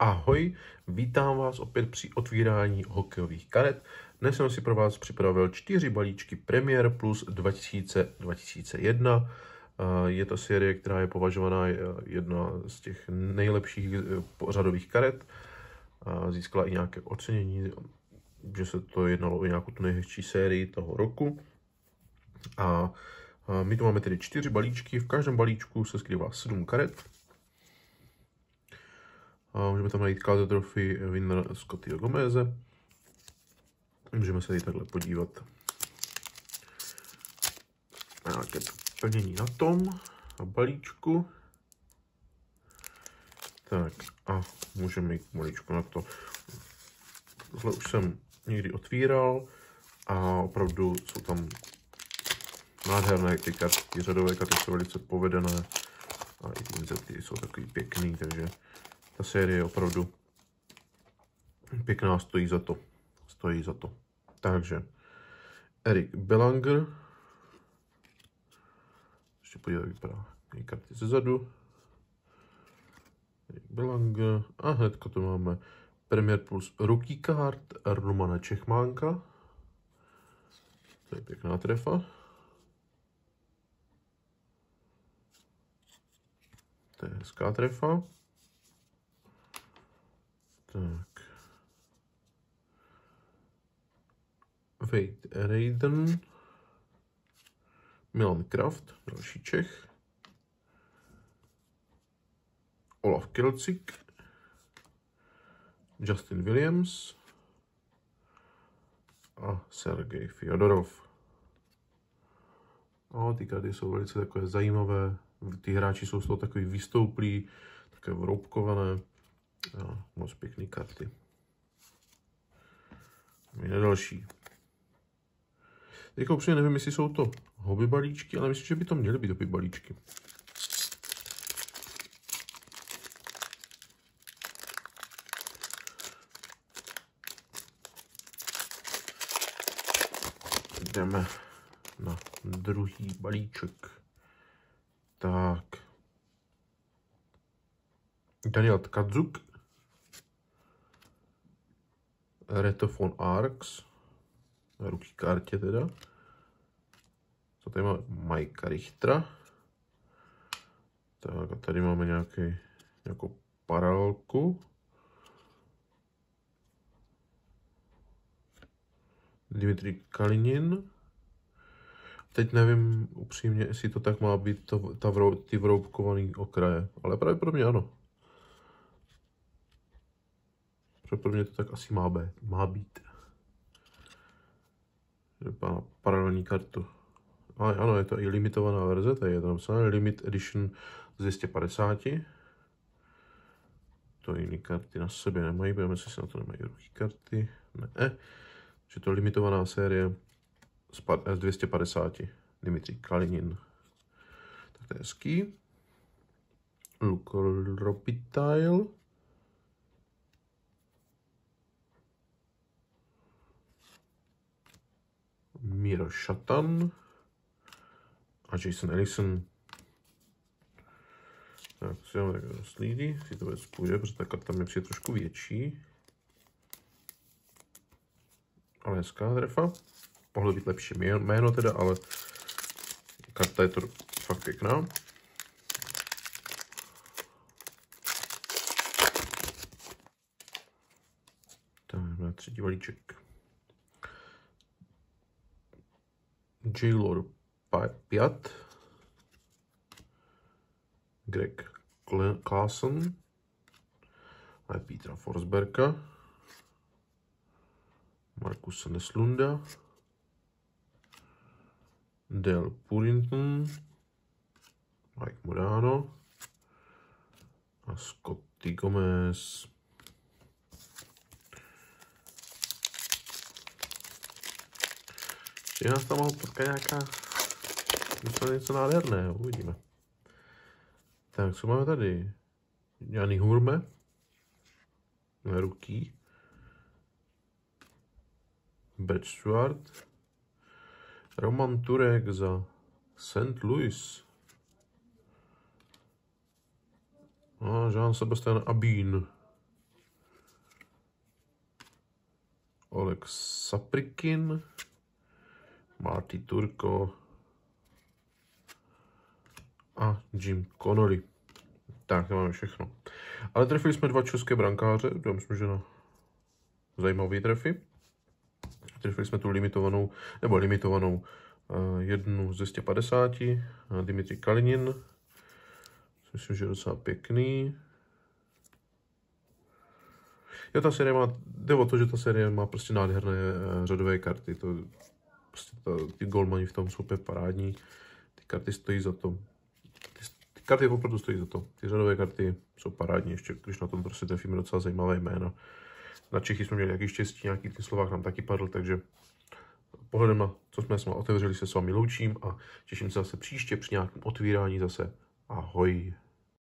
Ahoj, vítám vás opět při otvírání hokejových karet. Dnes jsem si pro vás připravil čtyři balíčky Premier Plus 2000-2001. Je to série, která je považovaná jedna z těch nejlepších eh, řadových karet. Získala i nějaké ocenění, že se to jednalo o nějakou tu nejhezčí sérii toho roku. A my tu máme tedy čtyři balíčky, v každém balíčku se skrývá sedm karet. A můžeme tam najít Calder Trophy winner Scottyho Gomeze. Můžeme se tady takhle podívat na nějaké plnění na tom, na balíčku. Tak a můžeme jít maličko na to. Tohle už jsem někdy otvíral a opravdu jsou tam nádherné ty karty, řadové karty jsou velice povedené a i ty jsou takový pěkný, takže ta série je opravdu pěkná, stojí za to. Stojí za to. Takže Erik Belanger. Ještě podívat, jak vypadá její karty ze zadu. Erik Belanger. A hnedka tu máme Premier Plus Rookie Card Romana Čechmánka. To je pěkná trefa. To je hezká trefa. Tak. Wade Raiden. Milan Kraft, další Čech. Olaf Kilcik. Justin Williams. A Sergej Fyodorov. No, ty karty jsou velice takové zajímavé. Ty hráči jsou z toho takový vystouplí, také vroubkované. Jo, moc pěkný karty. Máme další. Teďka upřímně nevím, jestli jsou to hobby balíčky, ale myslím, že by to měly být hobby balíčky. Jdeme na druhý balíček. Tak. Daniel Tkadzuk. Retofon Arcs, na ruky kartě teda. Co tady máme? Majka Richtera. Tak a tady máme nějaký, nějakou paralelku. Dimitri Kalinin. Teď nevím upřímně, jestli to tak má být to, ta, ty vroubkované okraje, ale pravděpodobně ano. Pro mě to tak asi má, být. má být. Vypadá paralelní kartu. Ale ano, je to i limitovaná verze, tady je to napsané Limit Edition z 250. To jiné karty na sobě nemají, budeme si na to nemají ruchý karty. Ne, že to limitovaná série z 250. Dimitri Kalinin. Tak to je hezký. Luke Robitaille. Miro Shatan a Jason Ellison. Tak, si dáme takhle slídy, si to vůbec půjde, protože ta karta mi přijde trošku větší. Ale hezká trefa. Mohlo být lepší jméno teda, ale karta je to fakt pěkná. Tak, na třetí balíček. Jailor 5, Greg Clason, a Petra Forsberga, Markus Neslunda, Del Purinton, Mike Morano. A Scotty Gomez. Je nás tam mohl potkat nějaká... Myslím, něco nádherného, uvidíme. Tak, co máme tady? Jany hurme. Ruky. Brad Stewart. Roman Turek za St. Louis. A Jean Sebastian Abin, Oleg Saprikin. Marty Turko a Jim Connolly. Tak, to máme všechno. Ale trefili jsme dva české brankáře, já myslím, že na zajímavé trefy. Trefili jsme tu limitovanou, nebo limitovanou uh, jednu z 250, uh, Dimitri Kalinin. Myslím, že je docela pěkný. Jo, ta série má, jde o to, že ta série má prostě nádherné uh, řadové karty. To, prostě ta, ty golmani v tom jsou úplně parádní. Ty karty stojí za to. Ty, ty karty opravdu stojí za to. Ty řadové karty jsou parádní, ještě když na tom prostě trefíme docela zajímavé jména. Na Čechy jsme měli nějaký štěstí, nějaký ten Slovák nám taky padl, takže pohledem na co jsme jsme otevřeli se s vámi loučím a těším se zase příště při nějakém otvírání zase. Ahoj.